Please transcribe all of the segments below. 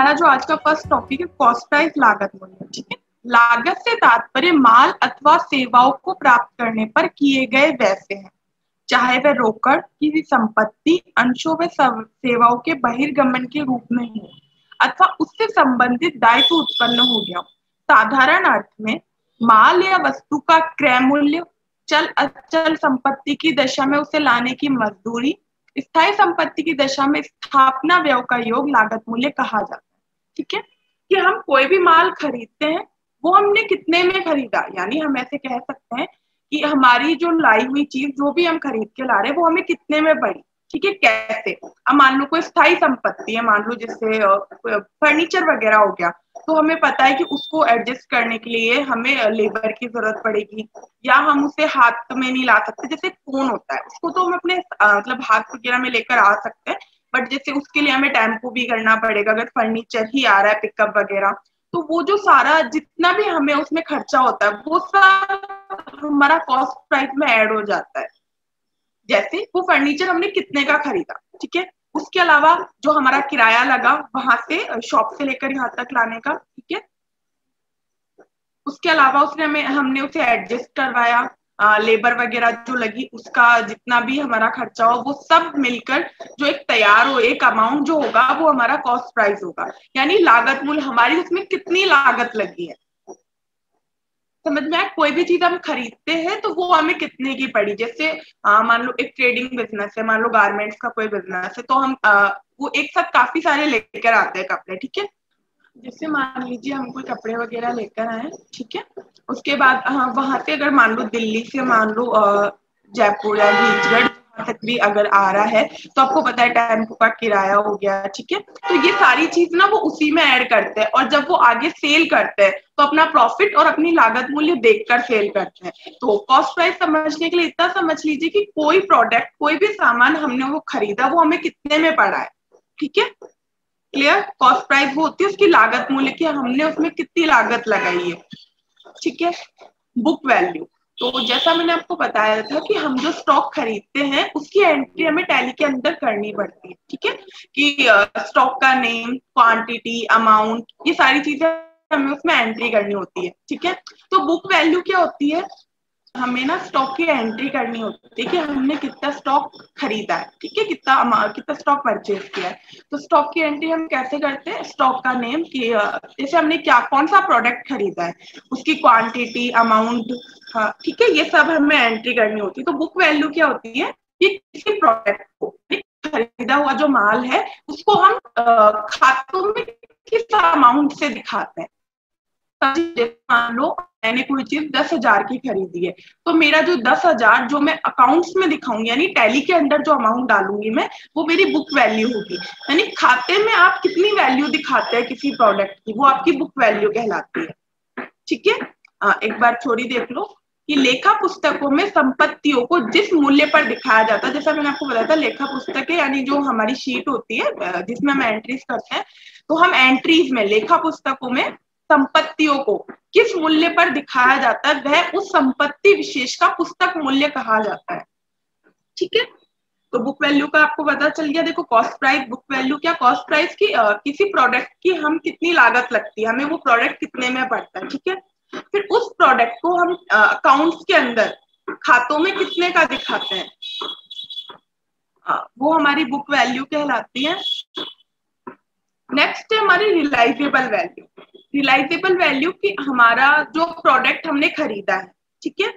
हमारा जो आज का फ़र्स्ट टॉपिक है कॉस्ट प्राइस लागत मूल्य ठीक है? लागत से तात्पर्य माल अथवा सेवाओं को प्राप्त करने पर किए गए वैसे हैं। चाहे वह रोकड़, किसी संपत्ति, अंशों व सेवाओं के बहिर्गमन के रूप में हो, अथवा उससे संबंधित दायित्व उत्पन्न हो गया साधारण अर्थ में, माल या वस्तु का क्रय मूल्य, चल अचल संपत्ति की दशा में उसे लाने की मजदूरी, स्थायी संपत्ति की दशा में स्थापना व्यय का योग लागत मूल्य कहा जाता है। ठीक है, कि हम कोई भी माल खरीदते हैं, वो हमने कितने में खरीदा? यानी हम ऐसे कह सकते हैं कि हमारी जो लाई हुई चीज़, जो भी हम खरीद के ला रहे हैं, वो हमें कितने में पड़ी? ठीक है, कैसे? अब मान लो कोई स्थायी संपत्ति है, मान लो जैसे फर्नीचर वगैरह हो गया तो हमें पता है कि उसको एडजस्ट करने के लिए हमें लेबर की ज़रूरत पड़ेगी, या हम उसे हाथ में नहीं ला सकते, जैसे फ़ोन होता है, उसको तो हम अपने मतलब हाथ वगैरह में लेकर आ सकते हैं बट जैसे उसके लिए हमें टेंपो भी करना पड़ेगा, अगर फर्नीचर ही आ रहा है पिकअप वगैरह तो वो जो सारा जितना भी हमें उसमें खर्चा होता है, वो सारा हमारा कॉस्ट प्राइस में ऐड हो जाता है। जैसे वो फर्नीचर हमने कितने का खरीदा, ठीक है? उसके अलावा जो हमारा किराया लगा वहाँ से शॉप से लेकर यहाँ तक लाने का, ठीक है? उसके अलावा उसने हमें, हमने उसे एडजस्ट करवाया लेबर वगैरह जो लगी उसका जितना भी हमारा खर्चा हो वो सब मिलकर जो एक तैयार हो एक अमाउंट जो होगा वो हमारा कॉस्ट प्राइस होगा। यानी लागत मूल हमारी उसमें कितनी लागत लगी है? समझ में आया? कोई भी चीज़ हम खरीदते हैं तो वो हमें कितने की पड़ी? जैसे मान लो एक ट्रेडिंग बिज़नेस है मान लो गारमेंट्स का कोई बिज़नेस है तो हम आ, वो एक साथ काफ़ी सारे लेकर आते हैं कपड़े ठीक है? जैसे मान लीजिए हम कोई कपड़े वगैरह लेकर आए, ठीक है? उसके बाद हाँ वहाँ से अगर मान लो दिल्ली से मान लो जयपुर या बीचगढ़ तक भी अगर आ रहा है तो आपको पता है टेंपो का किराया हो गया, ठीक है? तो ये सारी चीज़ ना वो उसी में ऐड करते हैं और जब वो आगे सेल करते हैं तो अपना प्रॉफिट और अपनी लागत मूल्य देखकर सेल करते हैं। तो कॉस्ट प्राइस समझने के लिए इतना समझ लीजिए कि कोई प्रोडक्ट, कोई भी सामान हमने वो खरीदा, वो हमें कितने में पड़ा है, ठीक है? क्लियर कॉस्ट प्राइस वो होती है उसकी लागत मूल्य की हमने उसमें कितनी लागत लगाई है? ठीक है? बुक वैल्यू तो जैसा मैंने आपको बताया था कि हम जो स्टॉक खरीदते हैं, उसकी एंट्री हमें टैली के अंदर करनी पड़ती है। ठीक है? कि स्टॉक का नेम क्वांटिटी अमाउंट ये सारी चीज़ें हमें उसमें एंट्री करनी होती है। ठीक है? तो बुक वैल्यू क्या होती है? हमें ना स्टॉक की एंट्री करनी होती है। कि हमने कितना स्टॉक खरीदा है, ठीक है? कितना कितना स्टॉक परचेज किया है। तो स्टॉक की एंट्री हम कैसे करते हैं? स्टॉक का नेम कि जैसे हमने क्या, कौन सा प्रोडक्ट खरीदा है? उसकी क्वांटिटी अमाउंट हाँ ठीक है? ये सब हमें एंट्री करनी होती है। तो बुक वैल्यू क्या होती है? कि किसी प्रोडक्ट को खरीदा हुआ जो माल है, उसको हम खातों में किस अमाउंट से दिखाते हैं? मान लो मैंने कोई चीज़ दस हज़ार की खरीदी है। तो मेरा जो दस हज़ार जो मैं अकाउंट्स में दिखाऊँगी, यानी टैली के अंदर जो अमाउंट डालूँगी मैं, वो मेरी बुक वैल्यू होगी। यानी खाते में आप कितनी वैल्यू दिखाते हैं किसी प्रोडक्ट की, वो आपकी बुक वैल्यू कहलाती है। ठीक है? एक बार छोड़ी देख लो कि लेखा पुस्तकों में संपत्तियों को जिस मूल्य पर दिखाया जाता है, जैसा मैंने आपको बताया था, लेखा पुस्तक, यानी जो हमारी शीट होती है जिसमें हम एंट्रीज करते हैं तो हम एंट्रीज में, लेखा पुस्तकों में संपत्तियों को। किस मूल्य पर दिखाया जाता है वह उस संपत्ति विशेष का पुस्तक मूल्य कहा जाता है। ठीक है? तो बुक वैल्यू का आपको पता चल गया। देखो कॉस्ट प्राइस बुक वैल्यू क्या? कॉस्ट प्राइस की आ, किसी प्रोडक्ट की हम कितनी लागत लगती है? हमें वो प्रोडक्ट कितने में पड़ता है? ठीक है? फिर उस प्रोडक्ट को हम अकाउंट्स के अंदर खातों में कितने का दिखाते हैं? आ, वो हमारी बुक वैल्यू कहलाती है। नेक्स्ट है हमारी रिलाइजेबल वैल्यू रिलाइजेबल वैल्यू की हमारा जो प्रोडक्ट हमने खरीदा है, ठीक है?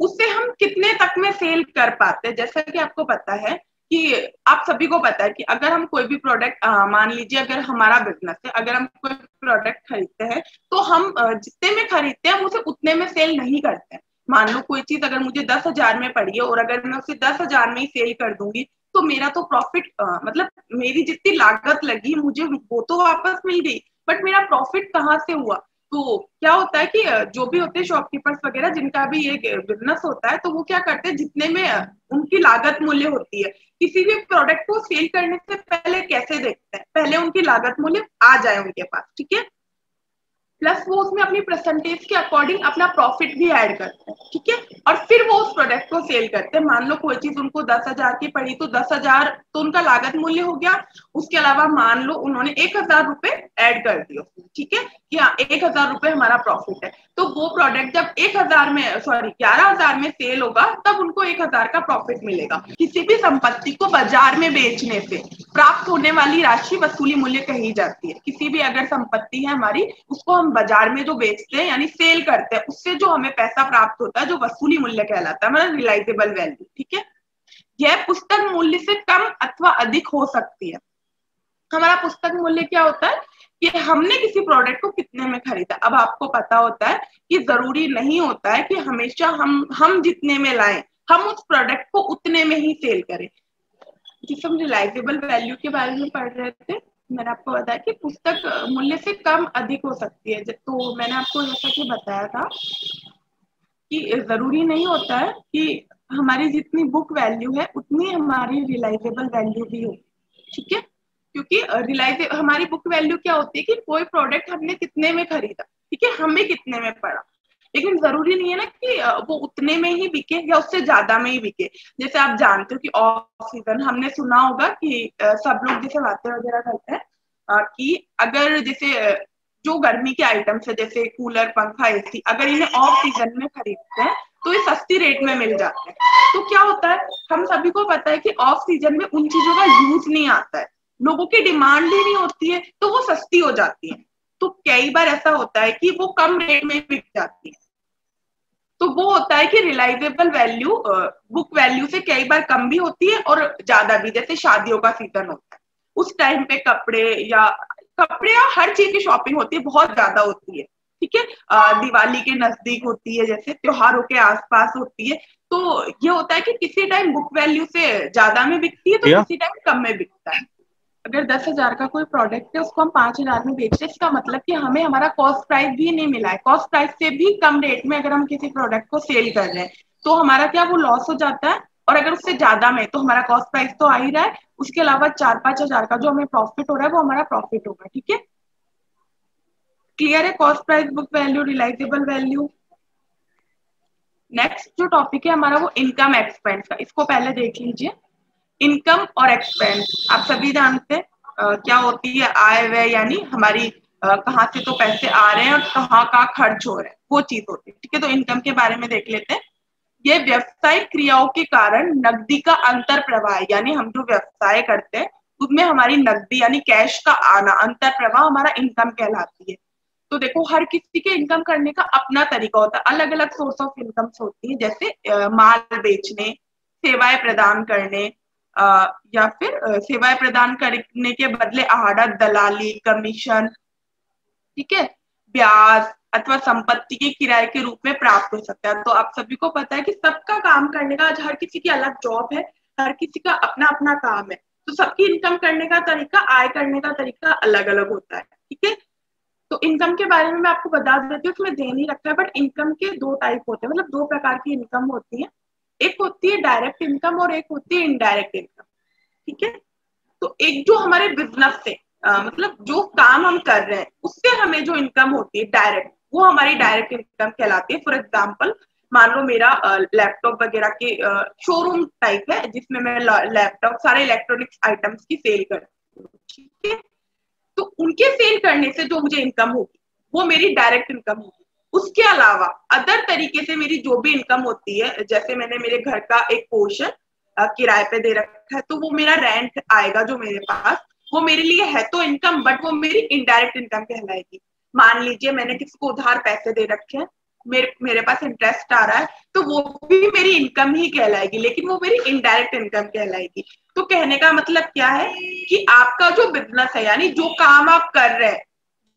उससे हम कितने तक में सेल कर पाते हैं? जैसा कि आपको पता है कि आप सभी को पता है कि अगर हम कोई भी प्रोडक्ट मान लीजिए अगर हमारा बिज़नेस है, अगर हम कोई प्रोडक्ट खरीदते हैं तो हम जितने में खरीदते हैं, हम उसे उतने में सेल नहीं करते हैं। मान लो कोई चीज़ अगर मुझे दस हज़ार में पड़ी है और अगर मैं उसे दस हज़ार में ही सेल कर दूँगी तो मेरा तो प्रॉफिट मतलब मेरी जितनी लागत लगी, मुझे वो तो वापस मिल गई बट मेरा प्रॉफिट कहाँ से हुआ? तो क्या होता है कि जो भी होते हैं शॉपकीपर्स वगैरह, जिनका भी ये बिज़नेस होता है तो वो क्या करते हैं, जितने में उनकी लागत मूल्य होती है, किसी भी प्रोडक्ट को सेल करने से पहले कैसे देखते हैं? पहले उनकी लागत मूल्य आ जाए उनके पास, ठीक है? प्लस वो उसमें अपनी परसेंटेज के अकॉर्डिंग अपना प्रॉफिट भी ऐड करते हैं, ठीक है? और फिर वो उस प्रोडक्ट को सेल करते हैं। मान लो कोई चीज़ उनको दस हज़ार की पड़ी तो दस हज़ार तो उनका लागत मूल्य हो गया। उसके अलावा मान लो उन्होंने एक हज़ार रुपए एड कर दिया ठीक है? कि हाँ एक हज़ार रुपए हमारा प्रॉफिट है। तो वो प्रोडक्ट जब एक हज़ार में सॉरी ग्यारह हज़ार में सेल होगा, तब उनको एक हज़ार का प्रॉफिट मिलेगा। किसी भी संपत्ति को बाज़ार में बेचने से प्राप्त होने वाली राशि वसूली मूल्य कही जाती है। किसी भी अगर संपत्ति है हमारी, उसको हम बाज़ार में जो बेचते हैं, यानी सेल करते हैं, उससे जो हमें पैसा प्राप्त होता है, जो वसूली मूल्य कहलाता है मतलब रिलाइजेबल वैल्यू ठीक है? यह पुस्तक मूल्य से कम अथवा अधिक हो सकती है। हमारा पुस्तक मूल्य क्या होता है? कि हमने किसी प्रोडक्ट को कितने में खरीदा। अब आपको पता होता है कि ज़रूरी नहीं होता है कि हमेशा हम हम जितने में लाएँ, हम उस प्रोडक्ट को उतने में ही सेल करें। जिस हम रिलाइजेबल वैल्यू के बारे में पढ़ रहे थे, मैंने आपको बताया कि पुस्तक मूल्य से कम अधिक हो सकती है। तो मैंने आपको जैसा कि बताया था कि ज़रूरी नहीं होता है कि हमारी जितनी बुक वैल्यू है, उतनी हमारी रिलाइजेबल वैल्यू भी हो। ठीक है? क्योंकि रिलाइज, हमारी बुक वैल्यू क्या होती है कि कोई प्रोडक्ट हमने कितने में खरीदा, ठीक है? हमें कितने में पड़ा। लेकिन ज़रूरी नहीं है ना कि वो उतने में ही बिके या उससे ज़्यादा में ही बिके। जैसे आप जानते हो कि ऑफ़ सीज़न हमने सुना होगा कि सब लोग जैसे बातें वगैरह करते हैं कि अगर जैसे जो गर्मी के आइटम्स है, जैसे कूलर पंखा एसी अगर इन्हें ऑफ़ सीज़न में खरीदते हैं तो ये सस्ती रेट में मिल जाते हैं। तो क्या होता है, हम सभी को पता है कि ऑफ़ सीज़न में उन चीज़ों का यूज़ नहीं आता है। लोगों की डिमांड ही नहीं होती है तो वो सस्ती हो जाती है। तो कई बार ऐसा होता है कि वो कम रेट में बिक जाती है। तो वो होता है कि रिलाइजेबल वैल्यू बुक वैल्यू से कई बार कम भी होती है और ज़्यादा भी जैसे शादियों का सीज़न होता है। उस टाइम पे कपड़े या कपड़े या हर चीज़ की शॉपिंग होती है बहुत ज़्यादा होती है। ठीक है? दिवाली के नज़दीक होती है जैसे त्योहारों के आसपास होती है। तो ये होता है कि किसी टाइम बुक वैल्यू से ज़्यादा में बिकती है तो किसी टाइम कम में बिकता है। अगर दस हज़ार का कोई प्रोडक्ट है, उसको हम पाँच हज़ार में बेच रहे इसका मतलब कि हमें हमारा कॉस्ट प्राइस भी नहीं मिला है। कॉस्ट प्राइस से भी कम रेट में अगर हम किसी प्रोडक्ट को सेल कर रहे हैं तो हमारा क्या वो लॉस हो जाता है? और अगर उससे ज़्यादा में तो हमारा कॉस्ट प्राइस तो आ ही रहा है। उसके अलावा चार पाँच हज़ार का जो हमें प्रॉफिट हो रहा है, वो हमारा प्रॉफिट होगा, ठीक है? क्लियर है cost price book value realisable value next जो टॉपिक है, हमारा वो इनकम एक्सपेंस का, इसको पहले देख लीजिए। इनकम और एक्सपेंस। आप सभी जानते हैं क्या होती है आय व्यय, यानी हमारी कहाँ से तो पैसे आ रहे हैं और कहाँ का खर्च हो रहा है, वो चीज़ होती है। ठीक है तो इनकम के बारे में देख लेते हैं। ये व्यवसाय क्रियाओं के कारण नकदी का अंतर प्रवाह, यानी हम जो व्यवसाय करते हैं, उसमें हमारी नकदी, यानी कैश का आना, अंतर प्रवाह हमारा इनकम कहलाती है। तो देखो, हर किसी के इनकम करने का अपना तरीका होता है। अलग अलग सोर्स ऑफ़ इनकम होती है, जैसे माल बेचने, सेवाएँ प्रदान करने या फिर सेवाएँ प्रदान करने के बदले आहाड़ा दलाली कमीशन ठीक है? ब्याज अथवा संपत्ति के किराए के रूप में प्राप्त हो सकता है। तो आप सभी को पता है कि सबका काम करने का, आज हर किसी की अलग जॉब है, हर किसी का अपना अपना काम है। तो सबकी इनकम करने का तरीका, आय करने का तरीका अलग अलग होता है, ठीक है? तो इनकम के बारे में मैं आपको बता देती हूँ उसमें दे नहीं रखा है बट इनकम के दो टाइप होते हैं मतलब दो प्रकार की इनकम होती है। एक होती है डायरेक्ट इनकम और एक होती है इनडायरेक्ट इनकम ठीक है? तो एक जो हमारे बिज़नेस से आ, मतलब जो काम हम कर रहे हैं उससे हमें जो इनकम होती है डायरेक्ट वो हमारी डायरेक्ट इनकम कहलाती है। फॉर एग्ज़ाम्पल मान लो मेरा लैपटॉप वगैरह के शोरूम टाइप है जिसमें मैं लैपटॉप सारे इलेक्ट्रॉनिक्स आइटम्स की सेल करती हूँ ठीक है? तो उनके सेल करने से जो मुझे इनकम होगी वो मेरी डायरेक्ट इनकम होगी। उसके अलावा अदर तरीके से मेरी जो भी इनकम होती है, जैसे मैंने मेरे घर का एक पोर्शन किराए पे दे रखा है तो वो मेरा रेंट आएगा जो मेरे पास, वो मेरे लिए है तो इनकम बट वो मेरी इनडायरेक्ट इनकम कहलाएगी। मान लीजिए मैंने किसी को उधार पैसे दे रखे हैं, मेरे मेरे पास इंटरेस्ट आ रहा है तो वो भी मेरी इनकम ही कहलाएगी, लेकिन वो मेरी इनडायरेक्ट इनकम कहलाएगी। तो कहने का मतलब क्या है कि आपका जो बिज़नेस है, यानी जो काम आप कर रहे हैं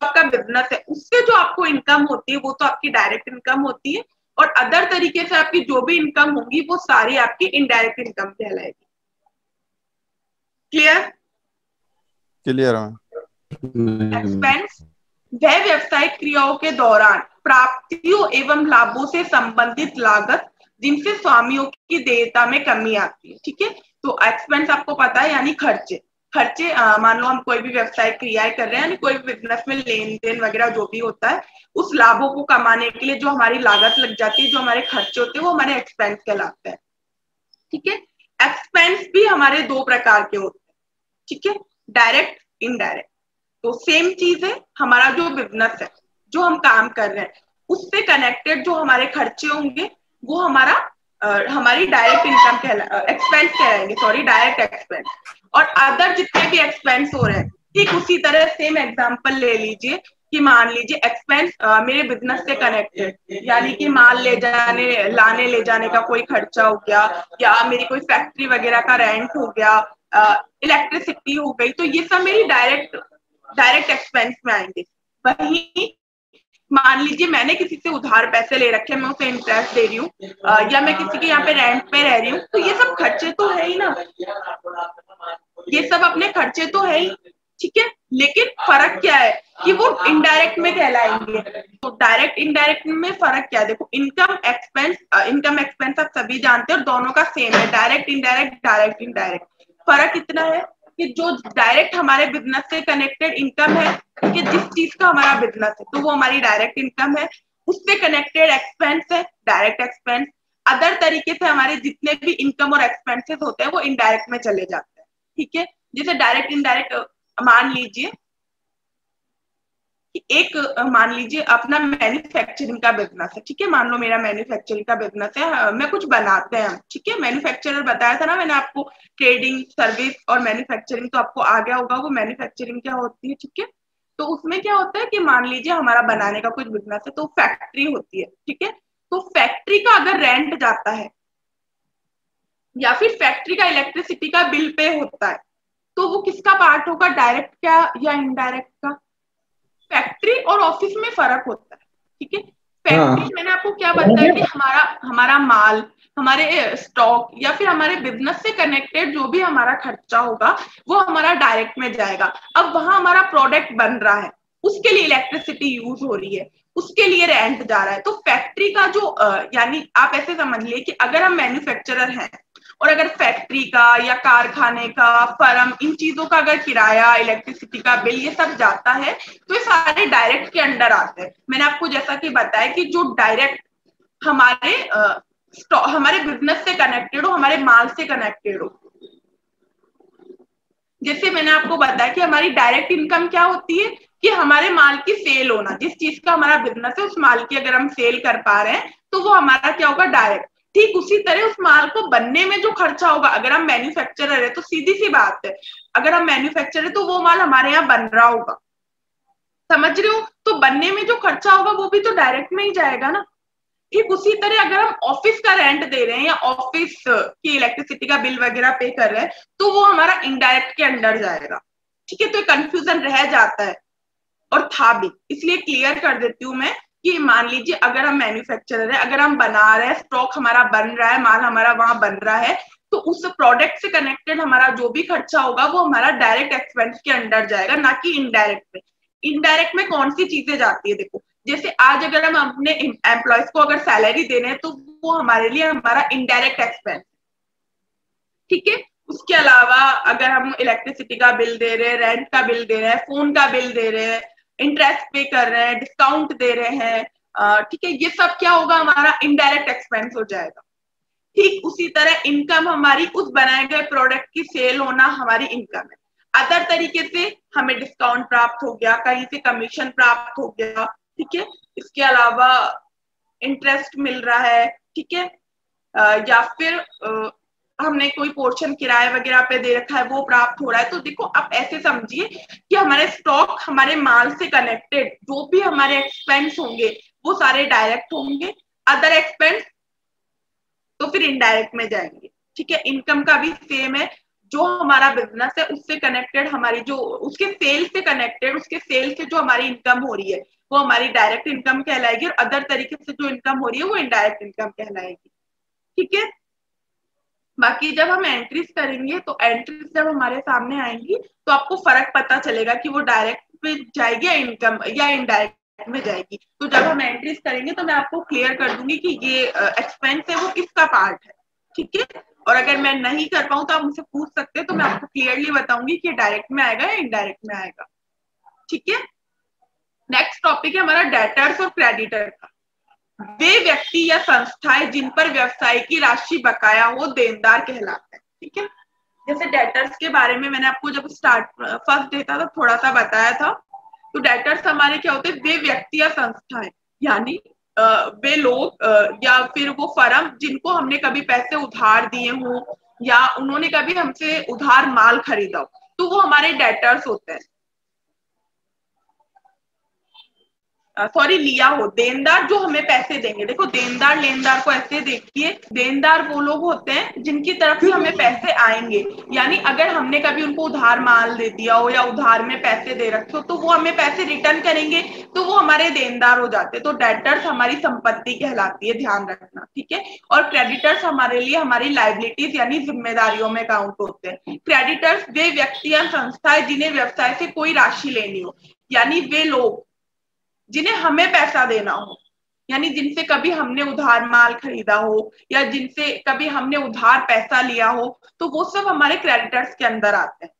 आपका बिज़नेस है उससे जो आपको इनकम होती है वो तो आपकी डायरेक्ट इनकम होती है और अदर तरीके से आपकी जो भी इनकम होगी वो सारी आपकी इनडायरेक्ट इनकम कहलाएगी। क्लियर क्लियर एक्सपेंस वह व्यवसायिक क्रियाओं के दौरान प्राप्तियों एवं लाभों से संबंधित लागत जिनसे स्वामियों की देयता में कमी आती है ठीक है? तो एक्सपेंस आपको पता है यानी खर्चे। खर्चे मान लो हम कोई भी व्यवसाय क्रियाएँ कर रहे हैं कोई भी बिज़नेस में लेन देन वगैरह जो भी होता है उस लाभों को कमाने के लिए जो हमारी लागत लग जाती है जो हमारे खर्चे होते हैं वो हमारे एक्सपेंस कहलाते हैं। ठीक है? एक्सपेंस भी हमारे दो प्रकार के होते हैं। ठीक है? डायरेक्ट इनडायरेक्ट तो सेम चीज़ है हमारा जो बिज़नेस है जो हम काम कर रहे हैं उससे कनेक्टेड जो हमारे खर्चे होंगे वो हमारा Uh, हमारी डायरेक्ट इनकम कहला एक्सपेंस कहलाएँगे। सॉरी डायरेक्ट एक्सपेंस और अदर जितने भी एक्सपेंस हो रहे हैं, ठीक उसी तरह सेम एग्ज़ाम्पल ले लीजिए कि मान लीजिए एक्सपेंस मेरे बिज़नेस से कनेक्टेड यानी कि माल ले जाने, लाने, ले जाने का कोई खर्चा हो गया, या मेरी कोई फैक्ट्री वगैरह का रेंट हो गया इलेक्ट्रिसिटी हो गई तो ये सब मेरी डायरेक्ट डायरेक्ट एक्सपेंस में आएँगे। वही मान लीजिए मैंने किसी से उधार पैसे ले रखे, मैं उसे इंटरेस्ट दे रही हूँ या मैं किसी के यहाँ पे रेंट पे रह रही हूँ तो ये सब खर्चे तो है ही ना। ये सब अपने खर्चे तो है ही, ठीक है? लेकिन फ़र्क क्या है कि वो इनडायरेक्ट में कहलाएँगे। तो डायरेक्ट इनडायरेक्ट में फ़र्क क्या है? देखो इनकम एक्सपेंस इनकम एक्सपेंस आप सभी जानते हो दोनों का सेम है डायरेक्ट इनडायरेक्ट डायरेक्ट इनडायरेक्ट फ़र्क इतना है कि जो डायरेक्ट हमारे बिज़नेस से कनेक्टेड इनकम है, कि जिस चीज़ का हमारा बिज़नेस है तो वो हमारी डायरेक्ट इनकम है। उससे कनेक्टेड एक्सपेंस है डायरेक्ट एक्सपेंस अदर तरीके से हमारे जितने भी इनकम और एक्सपेंसेस होते हैं, वो इनडायरेक्ट में चले जाते हैं। ठीक है? जैसे डायरेक्ट इनडायरेक्ट मान लीजिए कि एक मान लीजिए अपना मैन्युफैक्चरिंग का बिज़नेस है, ठीक है? मान लो मेरा मैन्युफैक्चरिंग का बिज़नेस है मैं कुछ बनाते हैं, ठीक है? मैन्युफैक्चरर बताया था ना मैंने आपको ट्रेडिंग सर्विस और मैन्युफैक्चरिंग तो आपको आ गया होगा वो मैन्युफैक्चरिंग क्या होती है, ठीक है? तो उसमें क्या होता है कि मान लीजिए हमारा बनाने का कुछ बिज़नेस है तो फैक्ट्री होती है, ठीक है? तो फैक्ट्री का अगर रेंट जाता है, या फिर फैक्ट्री का इलेक्ट्रिसिटी का बिल पे होता है तो वो किसका पार्ट होगा? डायरेक्ट क्या या इनडायरेक्ट का? फैक्ट्री और ऑफ़िस में फ़र्क होता है ठीक है? फैक्ट्री हाँ। मैंने आपको क्या बताया कि हमारा हमारा माल हमारे स्टॉक या फिर हमारे बिज़नेस से कनेक्टेड जो भी हमारा खर्चा होगा वो हमारा डायरेक्ट में जाएगा। अब वहाँ हमारा प्रोडक्ट बन रहा है उसके लिए इलेक्ट्रिसिटी यूज़ हो रही है उसके लिए रेंट जा रहा है। तो फैक्ट्री का जो यानी आप ऐसे समझ लिए कि अगर हम मैन्युफैक्चरर हैं और अगर फैक्ट्री का या कारखाने का फर्म इन चीज़ों का अगर किराया इलेक्ट्रिसिटी का बिल ये सब जाता है तो ये सारे डायरेक्ट के अंडर आते हैं। मैंने आपको जैसा कि बताया कि जो डायरेक्ट हमारे आ, हमारे बिज़नेस से कनेक्टेड हो हमारे माल से कनेक्टेड हो। जैसे मैंने आपको बताया कि हमारी डायरेक्ट इनकम क्या होती है? कि हमारे माल की सेल होना जिस चीज़ का हमारा बिज़नेस है उस माल की अगर हम सेल कर पा रहे हैं तो वो हमारा क्या होगा? डायरेक्ट ठीक उसी तरह उस माल को बनने में जो खर्चा होगा, अगर हम मैन्युफैक्चरर है तो सीधी सी बात है। अगर हम मैन्युफैक्चरर है तो वो माल हमारे यहाँ बन रहा होगा। समझ रहे हो? तो बनने में जो खर्चा होगा, वो भी तो डायरेक्ट में ही जाएगा ना। ठीक उसी तरह अगर हम ऑफ़िस का रेंट दे रहे हैं, या ऑफ़िस की इलेक्ट्रिसिटी का बिल वगैरह पे कर रहे हैं तो वो हमारा इनडायरेक्ट के अंडर जाएगा। ठीक है तो कंफ्यूजन रह जाता है। और था भी, इसलिए क्लियर कर देती हूँ मैं। कि मान लीजिए, अगर हम मैन्युफैक्चरर है, अगर हम बना रहे हैं स्टॉक हमारा बन रहा है, माल हमारा वहाँ बन रहा है तो उस प्रोडक्ट से कनेक्टेड हमारा जो भी खर्चा होगा, वो हमारा डायरेक्ट एक्सपेंस के अंडर जाएगा, ना कि इनडायरेक्ट में। इनडायरेक्ट में कौन सी चीज़ें जाती है, देखो। जैसे आज अगर हम अपने एम्प्लॉयज़ को अगर सैलरी दे रहे हैं तो वो हमारे लिए हमारा इनडायरेक्ट एक्सपेंस ठीक है? उसके अलावा अगर हम इलेक्ट्रिसिटी का बिल दे रहे हैं रेंट का बिल दे रहे हैं फ़ोन का बिल दे रहे हैं इंटरेस्ट पे कर रहे हैं डिस्काउंट दे रहे हैं ठीक है, ये सब क्या होगा? हमारा इनडायरेक्ट एक्सपेंस हो जाएगा। ठीक उसी तरह इनकम हमारी उस बनाए गए प्रोडक्ट की सेल होना हमारी इनकम है। अदर तरीके से हमें डिस्काउंट प्राप्त हो गया, कहीं से कमीशन प्राप्त हो गया, ठीक है? इसके अलावा इंटरेस्ट मिल रहा है, ठीक है? या फिर हमने कोई पोर्शन किराए वगैरह पे दे रखा है, वो प्राप्त हो रहा है तो देखो आप ऐसे समझिए कि हमारे स्टॉक हमारे माल से कनेक्टेड जो भी हमारे एक्सपेंस होंगे, वो सारे डायरेक्ट होंगे अदर एक्सपेंस तो फिर इनडायरेक्ट में जाएँगे। ठीक है? इनकम का भी सेम है, जो हमारा बिज़नेस है, उससे कनेक्टेड हमारी जो, उसके सेल से कनेक्टेड उसके सेल से जो हमारी इनकम हो रही है, वो हमारी डायरेक्ट इनकम कहलाएगी और अदर तरीके से जो इनकम हो रही है, वो इनडायरेक्ट इनकम कहलाएगी। ठीक है? बाकी जब हम एंट्रीज करेंगे तो एंट्रीज जब हमारे सामने आएँगी तो आपको फ़र्क पता चलेगा कि वो डायरेक्ट पे जाएगी या इनकम या इनडायरेक्ट में जाएगी। तो जब हम एंट्रीज करेंगे तो मैं आपको क्लियर कर दूँगी कि ये एक्सपेंस है, वो किसका पार्ट है, ठीक है? और अगर मैं नहीं कर पाऊँ तो आप मुझसे पूछ सकते हैं तो मैं आपको क्लियरली बताऊँगी कि डायरेक्ट में आएगा या इनडायरेक्ट में आएगा, ठीक है? नेक्स्ट टॉपिक है हमारा डेटर्स और क्रेडिटर का। वे व्यक्ति या संस्थाएँ जिन पर व्यवसाय की राशि बकाया हो, देनदार कहलाते हैं, ठीक है? जैसे डेटर्स के बारे में मैंने आपको जब स्टार्ट फ़र्स्ट डे था तो थोड़ा सा बताया था। तो डेटर्स हमारे क्या होते हैं? वे व्यक्ति या संस्थाएँ, यानी वे लोग या फिर वो फर्म जिनको हमने कभी पैसे उधार दिए हों, या उन्होंने कभी हमसे उधार माल खरीदा हो तो वो हमारे डेटर्स होते हैं। सॉरी लिया हो। देनदार जो हमें पैसे देंगे। देखो, देनदार, लेनदार को ऐसे देखिए, देनदार वो लोग होते हैं जिनकी तरफ़ से हमें पैसे आएँगे। यानी अगर हमने कभी उनको उधार माल दे दिया हो या उधार में पैसे दे रखे हो तो वो हमें पैसे रिटर्न करेंगे तो वो हमारे देनदार हो जाते तो डेटर्स हमारी संपत्ति कहलाती है, ध्यान रखना, ठीक है? और क्रेडिटर्स हमारे लिए हमारी लाइबिलिटीज यानी जिम्मेदारियों में काउंट होते हैं। क्रेडिटर्स वे व्यक्ति या संस्थाएँ जिन्हें व्यवसाय से कोई राशि लेनी हो। यानी वे लोग जिन्हें हमें पैसा देना हो, यानी जिनसे कभी हमने उधार माल खरीदा हो, या जिनसे कभी हमने उधार पैसा लिया हो तो वो सब हमारे क्रेडिटर्स के अंदर आते हैं।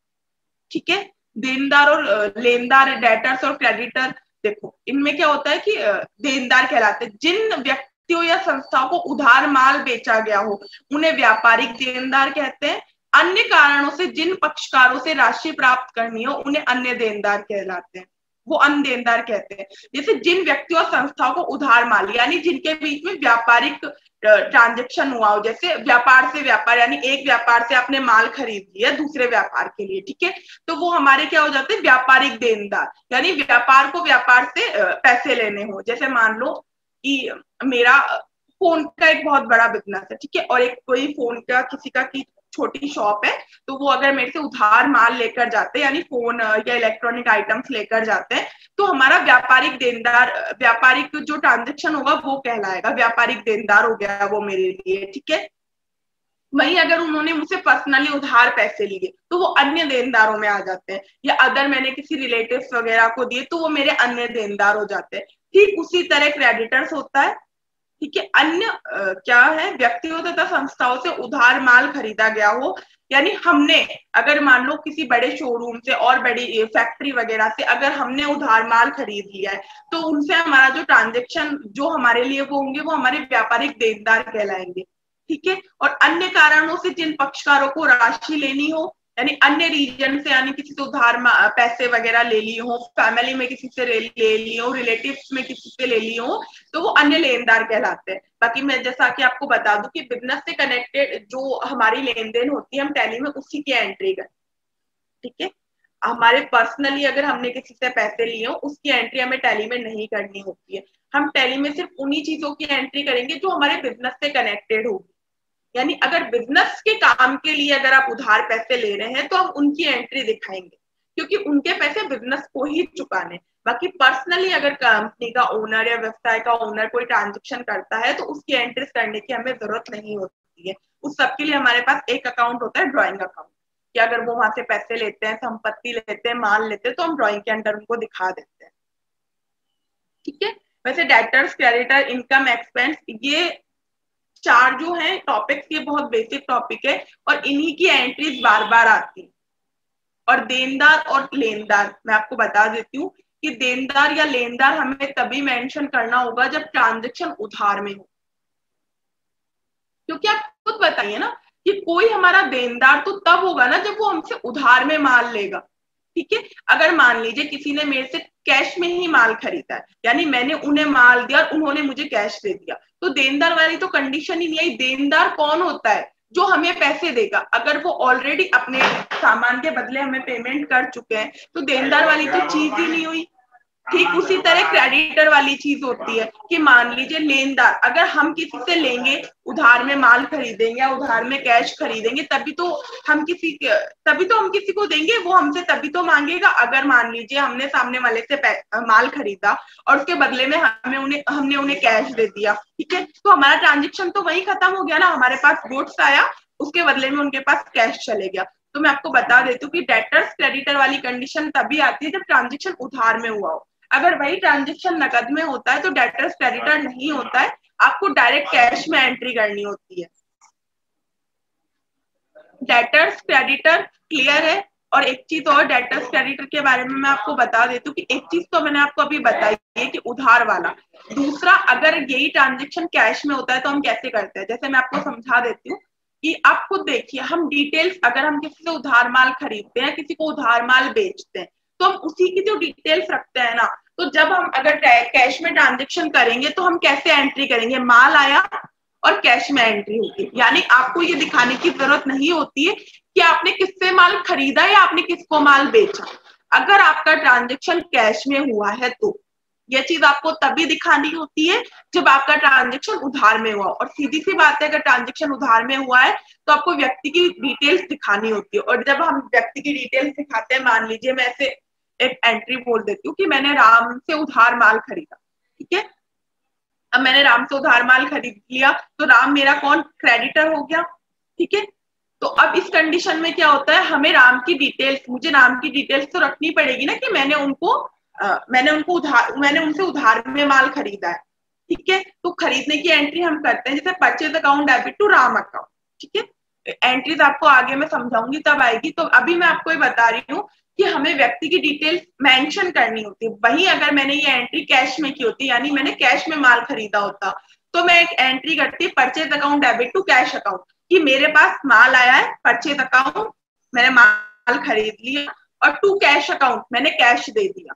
ठीक है? देनदार और लेनदार डेटर्स और क्रेडिटर देखो, इनमें क्या होता है कि देनदार कहलाते हैं। जिन व्यक्तियों या संस्थाओं को उधार माल बेचा गया हो, उन्हें व्यापारिक देनदार कहते हैं। अन्य कारणों से, जिन पक्षकारों से राशि प्राप्त करनी हो, उन्हें अन्य देनदार कहलाते हैं। वो अन्य देनदार कहते हैं। जैसे जिन व्यक्तियों और संस्थाओं को उधार माल यानी जिनके बीच में व्यापारिक ट्रांजेक्शन हुआ हो, जैसे व्यापार से व्यापार, यानी एक व्यापार से आपने माल खरीद लिया दूसरे व्यापार के लिए, ठीक है? तो वो हमारे क्या हो जाते हैं? व्यापारिक देनदार, यानी व्यापार को व्यापार से पैसे लेने हो। जैसे मान लो कि मेरा फ़ोन का एक बहुत बड़ा बिज़नेस है, ठीक है? और एक कोई फ़ोन का किसी का की छोटी शॉप है तो वो अगर मेरे से उधार माल लेकर जाते हैं, यानी फ़ोन या इलेक्ट्रॉनिक आइटम्स लेकर जाते हैं तो हमारा व्यापारिक देनदार व्यापारिक जो ट्रांजेक्शन होगा, वो कहलाएगा। व्यापारिक देनदार हो गया वो मेरे लिए, ठीक है? वही अगर उन्होंने मुझसे पर्सनली उधार पैसे लिए तो वो अन्य देनदारों में आ जाते हैं, या अगर मैंने किसी रिलेटिव वगैरह को दिए तो वो मेरे अन्य देनदार हो जाते हैं। ठीक उसी तरह क्रेडिटर्स होता है ठीक है, अन्य क्या है, व्यक्तियों तथा संस्थाओं से उधार माल खरीदा गया हो, यानी हमने, अगर मान लो किसी बड़े शोरूम से और बड़ी फैक्ट्री वगैरह से अगर हमने उधार माल खरीद लिया है तो उनसे हमारा जो ट्रांजेक्शन जो हमारे लिए वो होंगे, वो हमारे व्यापारिक देनदार कहलाएँगे। ठीक है? और अन्य कारणों से जिन पक्षकारों को राशि लेनी हो यानी अन्य रीजन से यानी किसी से उधार पैसे वगैरह ले लिए हो फैमिली में किसी से ले लिए हो रिलेटिव में किसी से ले लिए हो तो वो अन्य लेनदार कहलाते हैं। बाकी मैं जैसा कि आपको बता दूँ कि बिज़नेस से कनेक्टेड जो हमारी लेन देन होती है, हम टैली में उसी की एंट्री करें। ठीक है? हमारे पर्सनली अगर हमने किसी से पैसे लिए हो, उसकी एंट्री हमें टैली में नहीं करनी होती है। हम टैली में सिर्फ़ उन्हीं चीज़ों की एंट्री करेंगे जो हमारे बिज़नेस से कनेक्टेड होगी। यानी अगर बिज़नेस के काम के लिए अगर आप उधार पैसे ले रहे हैं तो हम उनकी एंट्री दिखाएँगे। क्योंकि उनके पैसे बिज़नेस को ही चुकाने बाकी पर्सनली अगर कंपनी का ओनर या व्यवसाय का ओनर कोई ट्रांजेक्शन करता है तो उसकी एंट्री करने की हमें ज़रूरत नहीं होती है। उस सबके लिए हमारे पास एक अकाउंट होता है ड्रॉइंग अकाउंट कि अगर वो वहाँ से पैसे लेते हैं, संपत्ति लेते हैं, माल लेते हैं तो हम ड्रॉइंग के अंडर उनको दिखा देते हैं। ठीक है? वैसे डेटर्स क्रेडिटर इनकम एक्सपेंस ये चार जो है टॉपिक्स ये बहुत बेसिक टॉपिक है और इन्हीं की एंट्रीज बार बार आती और देनदार और लेनदार, मैं आपको बता देती हूँ कि देनदार या लेनदार हमें तभी मेंशन करना होगा जब ट्रांजेक्शन उधार में हो। क्योंकि आप खुद बताइए ना कि कोई हमारा देनदार तो तब होगा ना जब वो हमसे उधार में माल लेगा। ठीक है? अगर मान लीजिए किसी ने मेरे से कैश में ही माल खरीदा है, यानी मैंने उन्हें माल दिया और उन्होंने मुझे कैश दे दिया तो देनदार वाली तो कंडीशन ही नहीं आई देनदार कौन होता है जो हमें पैसे देगा? अगर वो ऑलरेडी अपने सामान के बदले हमें पेमेंट कर चुके हैं तो देनदार वाली तो चीज़ ही नहीं हुई। ठीक उसी तरह क्रेडिटर वाली चीज़ होती है कि मान लीजिए लेनदार अगर हम किसी से लेंगे उधार में माल खरीदेंगे या उधार में कैश खरीदेंगे तभी तो हम किसी तभी तो हम किसी को देंगे वो हमसे तभी तो मांगेगा। अगर मान लीजिए हमने सामने वाले से माल खरीदा और उसके बदले में हमें उन्हें हमने उन्हें कैश दे दिया ठीक है? तो हमारा ट्रांजेक्शन तो वही खत्म हो गया ना। हमारे पास गुड्स आया उसके बदले में उनके पास कैश चले गया। तो मैं आपको बता देती हूँ कि डेटर्स क्रेडिटर वाली कंडीशन तभी आती है जब ट्रांजेक्शन उधार में हुआ हो। अगर वही ट्रांजेक्शन नकद में होता है तो डेटर्स क्रेडिटर नहीं होता है, आपको डायरेक्ट कैश में एंट्री करनी होती है। डेटर्स क्रेडिटर क्लियर है, और एक चीज़ और डेटर्स क्रेडिटर के बारे में मैं आपको बता देती हूँ कि एक चीज़ तो मैंने आपको अभी बताई है कि उधार वाला। दूसरा, अगर यही ट्रांजेक्शन कैश में होता है तो हम कैसे करते हैं? जैसे मैं आपको समझा देती हूँ कि आप खुद देखिए, हम डिटेल्स अगर हम किसी से उधार माल खरीदते हैं, किसी को उधार माल बेचते हैं तो हम उसी की जो डिटेल्स रखते हैं ना तो जब हम अगर कैश में ट्रांजेक्शन करेंगे तो हम कैसे एंट्री करेंगे? माल आया और कैश में एंट्री होगी यानी आपको ये दिखाने की ज़रूरत नहीं होती है कि आपने किससे माल खरीदा या आपने किसको माल बेचा। अगर आपका ट्रांजेक्शन कैश में हुआ है तो। ये चीज़ आपको तभी दिखानी होती है जब आपका ट्रांजेक्शन उधार में हुआ। और सीधी सी बात है, अगर ट्रांजेक्शन उधार में हुआ है तो आपको व्यक्ति की डिटेल्स दिखानी होती है। और जब हम व्यक्ति की डिटेल्स दिखाते हैं, मान लीजिए मैं ऐसे एक एंट्री बोल देती हूँ कि मैंने राम से उधार माल खरीदा ठीक है? अब मैंने राम से उधार माल खरीद लिया तो राम मेरा कौन? क्रेडिटर हो गया ठीक है? तो अब इस कंडीशन में क्या होता है? हमें राम की डिटेल्स मुझे राम की डिटेल्स तो रखनी पड़ेगी ना कि मैंने उनको आ, मैंने उनको उधार मैंने उनसे उधार में माल खरीदा है ठीक है? तो खरीदने की एंट्री हम करते हैं जैसे purchase account debit to Ram account ठीक है? एंट्रीज आपको आगे मैं समझाऊँगी तब आएगी। तो अभी मैं आपको ये बता रही हूँ कि हमें व्यक्ति की डिटेल मेंशन करनी होती है। वही अगर मैंने ये एंट्री कैश में की होती, यानी मैंने कैश में माल खरीदा होता तो मैं एक एंट्री करती purchase account debit to cash account कि मेरे पास माल आया है परचेज अकाउंट मैंने माल खरीद लिया और टू कैश अकाउंट मैंने कैश दे दिया।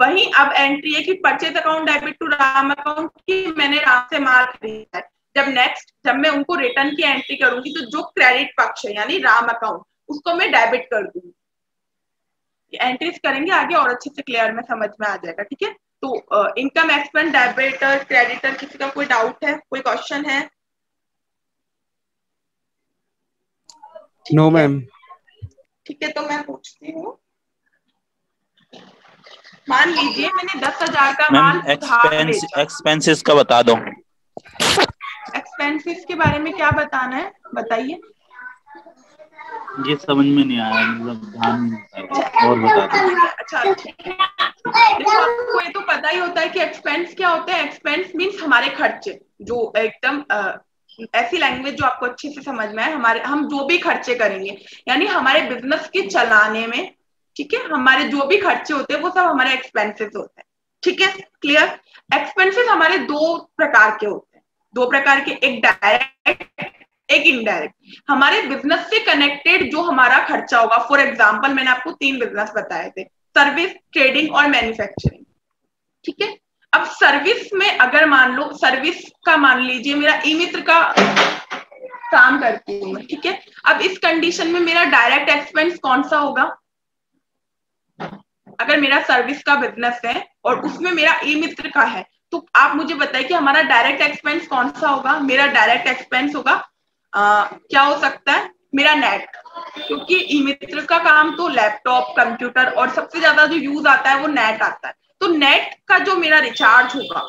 वही अब एंट्री है कि purchase account debit to Ram account की मैंने राम से माल खरीदा है। जब नेक्स्ट जब मैं उनको रिटर्न की एंट्री करूँगी तो जो क्रेडिट पक्ष है, यानी राम अकाउंट उसको मैं डेबिट कर दूँगी। एंट्रीज करेंगे आगे और अच्छे से क्लियर में समझ में आ जाएगा ठीक है? तो इनकम एक्सपेंस डेबिटर क्रेडिटर किसी का कोई डाउट है? कोई क्वेश्चन है? नो मैम ठीक है तो मैं पूछती हूँ। मान लीजिए मैंने दस हज़ार का माल एक्सपेंस एक्सपेंसेस का बता दो। एक्सपेंसेस के बारे में क्या बताना है? बताइए। ये समझ में नहीं आया मतलब ध्यान और बता दो। अच्छा ये तो पता ही होता है कि एक्सपेंस क्या होता है। एक्सपेंस मीन्स हमारे खर्चे, जो एकदम ऐसी लैंग्वेज जो आपको अच्छे से समझ में आए, हमारे, हम जो भी खर्चे करेंगे, यानी हमारे बिज़नेस के चलाने में, ठीक है, हमारे जो भी खर्चे होते हैं, वो सब हमारे एक्सपेंसेस होते हैं। ठीक है? क्लियर एक्सपेंसेस हमारे दो प्रकार के होते हैं। दो प्रकार के, एक डायरेक्ट एक इनडायरेक्ट हमारे बिज़नेस से कनेक्टेड जो हमारा खर्चा होगा फॉर एग्ज़ाम्पल मैंने आपको तीन बिज़नेस बताए थे सर्विस ट्रेडिंग और मैन्युफैक्चरिंग ठीक है? अब सर्विस में अगर मान लो सर्विस का मान लीजिए, मेरा ई मित्र का काम करती हूँ ठीक है? अब इस कंडीशन में मेरा डायरेक्ट एक्सपेंस कौन सा होगा? अगर मेरा सर्विस का बिज़नेस है और उसमें मेरा ई मित्र का है तो आप मुझे बताइए कि हमारा डायरेक्ट एक्सपेंस कौन सा होगा? मेरा डायरेक्ट एक्सपेंस होगा आ, क्या हो सकता है? मेरा नेट क्योंकि ई मित्र का काम तो लैपटॉप कंप्यूटर और सबसे ज़्यादा जो यूज़ आता है वो नेट आता है। तो नेट का जो मेरा रिचार्ज होगा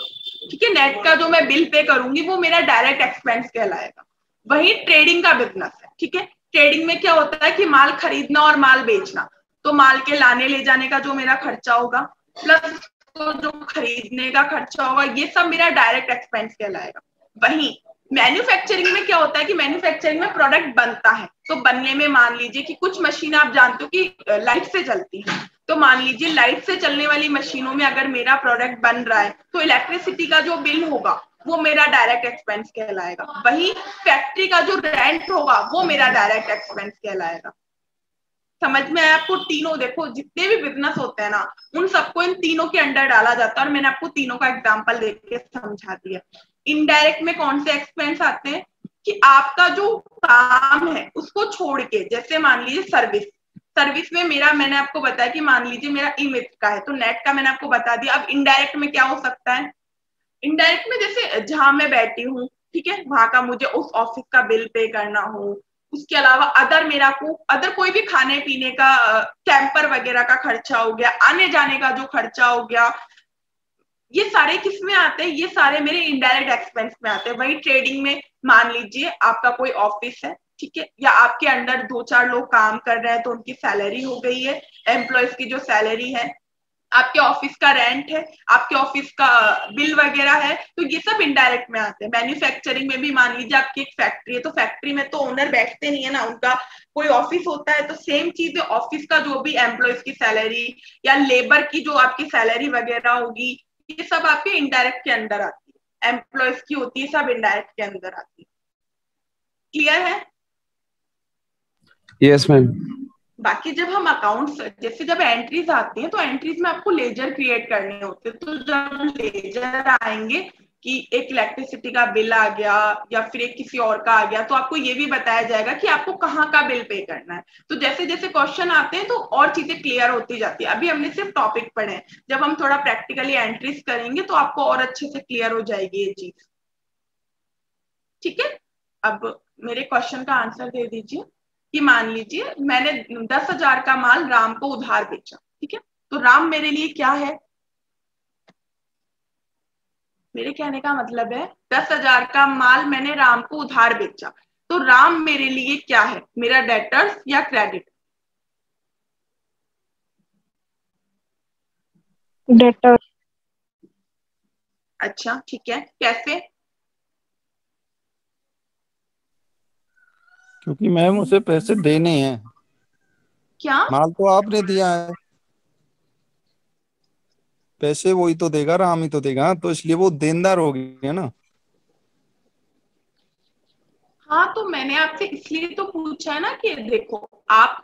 ठीक है? नेट का जो मैं बिल पे करूँगी वो मेरा डायरेक्ट एक्सपेंस कहलाएगा। वही ट्रेडिंग का बिज़नेस है ठीक है? ट्रेडिंग में क्या होता है कि माल खरीदना और माल बेचना तो माल के लाने ले जाने का जो मेरा खर्चा होगा प्लस तो जो खरीदने का खर्चा होगा ये सब मेरा डायरेक्ट एक्सपेंस कहलाएगा। वही मैन्युफैक्चरिंग में क्या होता है कि मैन्युफैक्चरिंग में प्रोडक्ट बनता है। तो बनने में मान लीजिए कि कुछ मशीन आप जानते हो कि लाइट से चलती है। तो मान लीजिए लाइट से चलने वाली मशीनों में अगर मेरा प्रोडक्ट बन रहा है तो इलेक्ट्रिसिटी का जो बिल होगा, वो मेरा डायरेक्ट एक्सपेंस कहलाएगा। वही फैक्ट्री का जो रेंट होगा, वो मेरा डायरेक्ट एक्सपेंस कहलाएगा। समझ में आया आपको? तीनों देखो, जितने भी बिज़नेस होते हैं ना, उन सबको इन तीनों के अंडर डाला जाता है। और मैंने आपको तीनों का एग्ज़ाम्पल देख के समझा दिया। इनडायरेक्ट में कौन से एक्सपेंस आते हैं? कि आपका जो काम है, उसको छोड़ के, जैसे मान लीजिए सर्विस सर्विस में मेरा, मैंने आपको बताया कि मान लीजिए मेरा ई मित्र का है तो नेट का मैंने आपको बता दिया। अब इनडायरेक्ट में क्या हो सकता है? इनडायरेक्ट में जैसे, जहाँ मैं बैठी हूँ, ठीक है? वहाँ का मुझे उस ऑफ़िस का बिल पे करना हो। उसके अलावा अदर मेरा को अदर कोई भी खाने पीने का कैंपर वगैरह का खर्चा हो गया आने जाने का जो खर्चा हो गया ये सारे किसमें आते हैं? ये सारे मेरे इनडायरेक्ट एक्सपेंस में आते हैं। वही ट्रेडिंग में, मान लीजिए, आपका कोई ऑफ़िस है, ठीक है? या आपके अंडर दो चार लोग काम कर रहे हैं तो उनकी सैलरी हो गई है एम्प्लॉयज़ की जो सैलरी है, आपके ऑफ़िस का रेंट है, आपके ऑफ़िस का बिल वगैरह है तो ये सब इनडायरेक्ट में आते हैं। मैन्युफैक्चरिंग में भी मान लीजिए, आपकी एक फैक्ट्री है तो फैक्ट्री में तो ओनर बैठते नहीं है ना, उनका कोई ऑफ़िस होता है तो सेम चीज़ ऑफ़िस का जो भी एम्प्लॉयज़ की सैलरी या लेबर की जो आपकी सैलरी वगैरह होगी ये सब आपके इनडायरेक्ट के अंदर आती है। एम्प्लॉयज़ की होती है सब इनडायरेक्ट के अंदर आती है। क्लियर है? यस yes, मैम बाकी जब हम अकाउंट्स जैसे जब एंट्रीज आती हैं तो एंट्रीज में आपको लेजर क्रिएट करने होते हैं। तो जब लेजर आएँगे कि एक इलेक्ट्रिसिटी का बिल आ गया या फिर एक किसी और का आ गया तो आपको ये भी बताया जाएगा कि आपको कहाँ का बिल पे करना है। तो जैसे जैसे क्वेश्चन आते हैं तो और चीज़ें क्लियर होती जाती है। अभी हमने सिर्फ़ टॉपिक पढ़े जब हम थोड़ा प्रैक्टिकली एंट्रीज करेंगे तो आपको और अच्छे से क्लियर हो जाएगी ये चीज़। ठीक है? अब मेरे क्वेश्चन का आंसर दे दीजिए। कि मान लीजिए, मैंने दस हज़ार का माल राम को उधार बेचा ठीक है? तो राम मेरे लिए क्या है? मेरे कहने का मतलब है दस हज़ार का माल मैंने राम को उधार बेचा। तो राम मेरे लिए क्या है? मेरा डेटर्स या क्रेडिट डेटर अच्छा ठीक है। कैसे? क्योंकि मैम उसे पैसे देने हैं। क्या? माल तो आपने दिया है। पैसे वही तो देगा राम ही तो देगा तो इसलिए वो देनदार हो गया ना। हाँ तो मैंने आपसे इसलिए तो पूछा है ना कि देखो, आप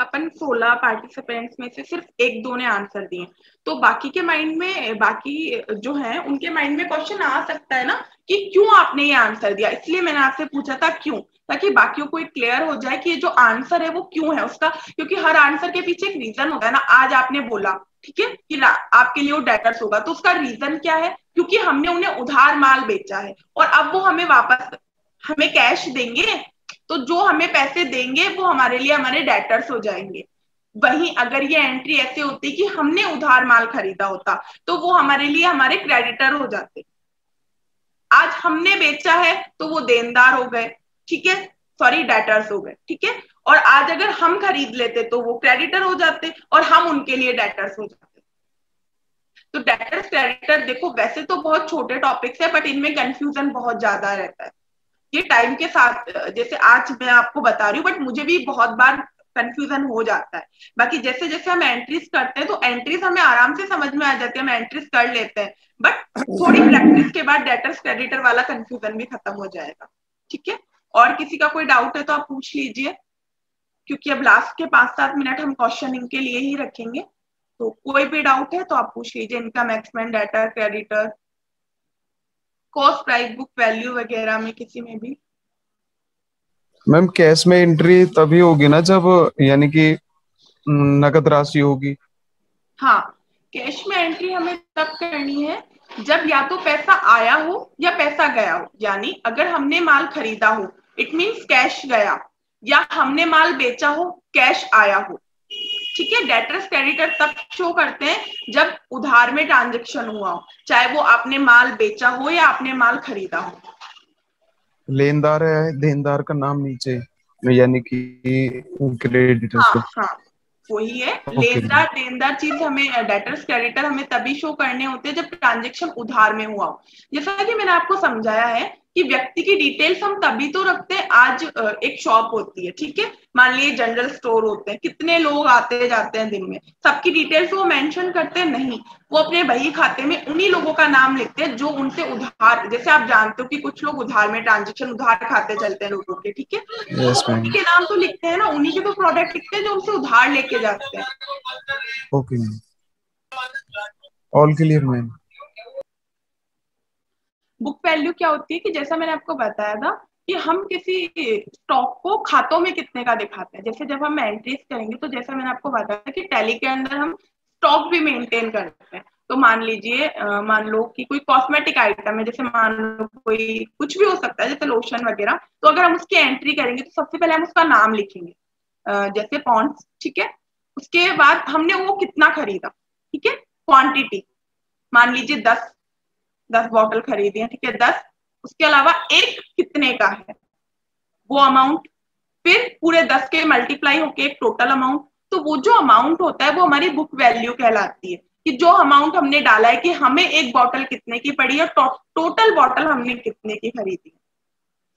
अपन सोलह पार्टिसिपेंट्स में से सिर्फ़ एक दो ने आंसर दिए। तो बाकी के माइंड में, बाकी जो है, उनके माइंड में क्वेश्चन आ सकता है ना कि क्यों आपने ये आंसर दिया? इसलिए मैंने आपसे पूछा था क्यों? ताकि बाकियों को क्लियर हो जाए कि ये जो आंसर है वो क्यों है उसका, क्योंकि हर आंसर के पीछे एक रीजन होता है ना। आज आपने बोला, ठीक है, कि ना, आपके लिए वो डेटर्स होगा। तो उसका रीजन क्या है? क्योंकि हमने उन्हें उधार माल बेचा है और अब वो हमें वापस, हमें कैश देंगे तो जो हमें पैसे देंगे, वो हमारे लिए हमारे डेटर्स हो जाएँगे। वहीं अगर ये एंट्री ऐसे होती कि हमने उधार माल खरीदा होता तो वो हमारे लिए हमारे क्रेडिटर हो जाते। आज हमने बेचा है तो वो देनदार हो गए। ठीक है? सॉरी डेटर्स हो गए। ठीक है? और आज अगर हम खरीद लेते तो वो क्रेडिटर हो जाते और हम उनके लिए डेटर्स हो जाते। तो डेटर्स क्रेडिटर देखो, वैसे तो बहुत छोटे टॉपिक्स है बट इनमें कंफ्यूजन बहुत ज़्यादा रहता है। ये टाइम के साथ, जैसे आज मैं आपको बता रही हूँ बट मुझे भी बहुत बार कंफ्यूजन हो जाता है। बाकी जैसे जैसे हम एंट्रीज करते हैं तो एंट्रीज हमें आराम से समझ में आ जाती है, हम एंट्रीज कर लेते हैं। बट थोड़ी प्रैक्टिस के बाद डेटर्स क्रेडिटर वाला कंफ्यूजन भी खत्म हो जाएगा। ठीक है? और किसी का कोई डाउट है तो आप पूछ लीजिए। क्योंकि अब लास्ट के पाँच सात मिनट हम क्वेश्चनिंग के लिए ही रखेंगे। तो कोई भी डाउट है तो आप पूछ लीजिए income expend debtor creditor cost price book value वगैरह में किसी में भी? मैम कैश में एंट्री तभी होगी ना जब यानी कि नकद राशि होगी। हाँ कैश में एंट्री हमें तब करनी है जब या तो पैसा आया हो या पैसा गया हो। यानी अगर हमने माल खरीदा हो इट मीन्स कैश गया या हमने माल बेचा हो कैश आया हो। ठीक है डेटर्स क्रेडिटर तब शो करते हैं जब उधार में ट्रांजेक्शन हुआ हो चाहे वो आपने माल बेचा हो या आपने माल खरीदा हो। लेनदार है देनदार का नाम नीचे यानी कि क्रेडिटर हाँ हाँ वही है। लेनदार देनदार चीज़ हमें डेटर्स क्रेडिटर हमें तभी शो करने होते हैं जब ट्रांजेक्शन उधार में हुआ हो। जैसा कि मैंने आपको समझाया है कि व्यक्ति की डिटेल्स हम तभी तो रखते हैं आज एक शॉप होती है ठीक है? मान लीजिए जनरल स्टोर होते हैं कितने लोग आते जाते हैं दिन में? सबकी डिटेल्स वो मेंशन करते हैं नहीं। वो अपने बही खाते में उन्हीं लोगों का नाम लिखते हैं जो उनसे उधार जैसे आप जानते हो कि कुछ लोग उधार में ट्रांजेक्शन उधार खाते चलते हैं लोगों के ठीक है? Yes, तो उन्हीं के नाम तो लिखते हैं ना उन्हीं के तो प्रोडक्ट लिखते हैं जो उनसे उधार लेके जाते हैं। Okay all clear ma'am book value क्या होती है कि जैसा मैंने आपको बताया था कि हम किसी स्टॉक को खातों में कितने का दिखाते हैं। जैसे जब हम एंट्रीज करेंगे तो जैसा मैंने आपको बताया कि टैली के अंदर हम स्टॉक भी मेंटेन करते हैं। तो मान लीजिए मान लो कि कोई कॉस्मेटिक आइटम है, जैसे मान लो कोई कुछ भी हो सकता है, जैसे लोशन वगैरह तो अगर हम उसकी एंट्री करेंगे तो सबसे पहले हम उसका नाम लिखेंगे। जैसे पॉन्ड्स ठीक है? उसके बाद हमने वो कितना खरीदा, ठीक है? क्वांटिटी मान लीजिए दस दस बॉटल खरीदी है ठीक है? दस उसके अलावा एक कितने का है? वो अमाउंट फिर पूरे दस के मल्टीप्लाई होके एक टोटल अमाउंट तो वो जो अमाउंट होता है वो हमारी बुक वैल्यू कहलाती है। कि जो अमाउंट हमने डाला है कि हमें एक बॉटल कितने की पड़ी है टो, टोटल बॉटल हमने कितने की खरीदी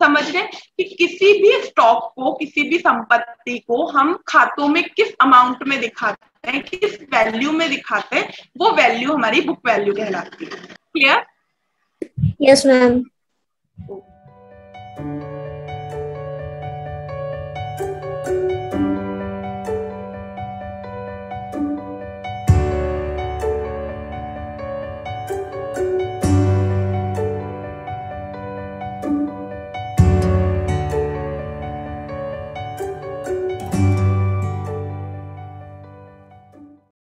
समझ गए कि किसी भी स्टॉक को किसी भी संपत्ति को हम खातों में किस अमाउंट में दिखाते हैं किस वैल्यू में दिखाते हैं वो वैल्यू हमारी बुक वैल्यू कहलाती है। Clear yes ma'am